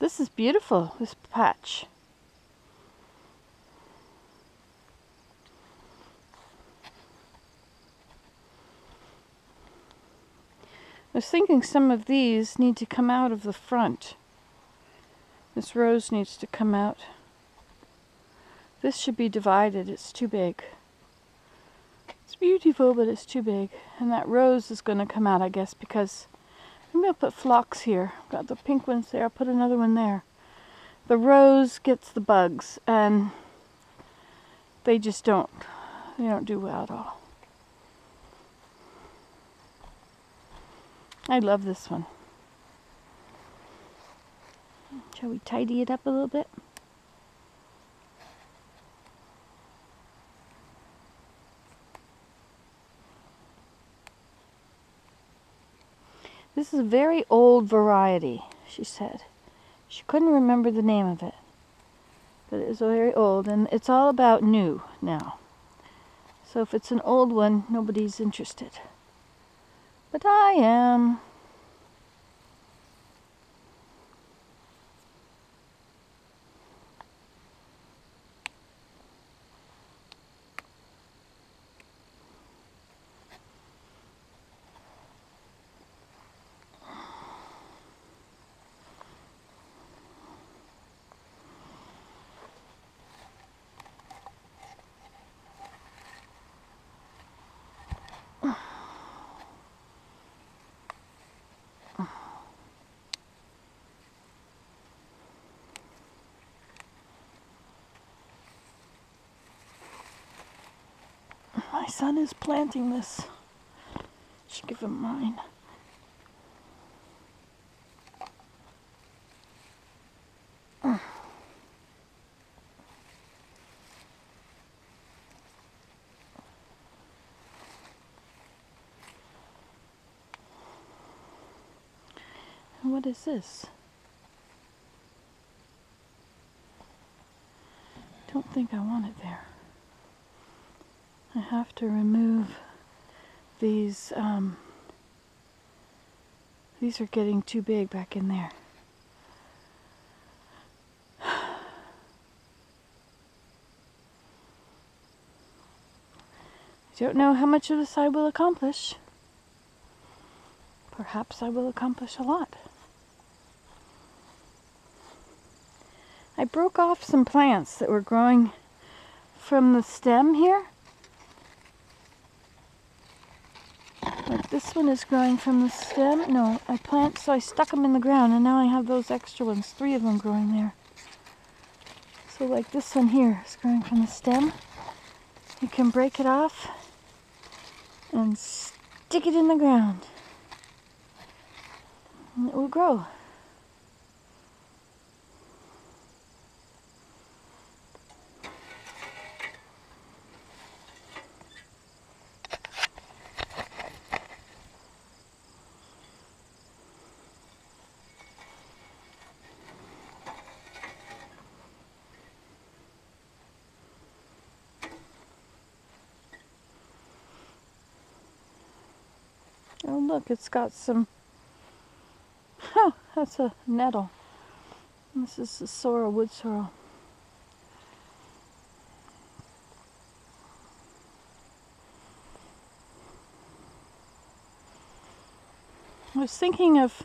This is beautiful, this patch. I was thinking some of these need to come out of the front. This rose needs to come out. This should be divided, it's too big. It's beautiful, but it's too big. And that rose is going to come out, I guess, because maybe I'll put phlox here. Got the pink ones there, I'll put another one there. The rose gets the bugs, and they just don't, they don't do well at all. I love this one. Shall we tidy it up a little bit? This is a very old variety, she said. She couldn't remember the name of it. But it was very old, and it's all about new now. So if it's an old one, nobody's interested. But I am. My son is planting this. Should give him mine. What is this? Don't think I want it there. I have to remove these, um, these are getting too big back in there. I don't know how much of this I will accomplish. Perhaps I will accomplish a lot. I broke off some plants that were growing from the stem here. This one is growing from the stem. No, I plant, so I stuck them in the ground and now I have those extra ones, three of them growing there. So like this one here is growing from the stem. You can break it off and stick it in the ground. And it will grow. Oh look, it's got some, huh, that's a nettle. This is the sorrel, wood sorrel. I was thinking of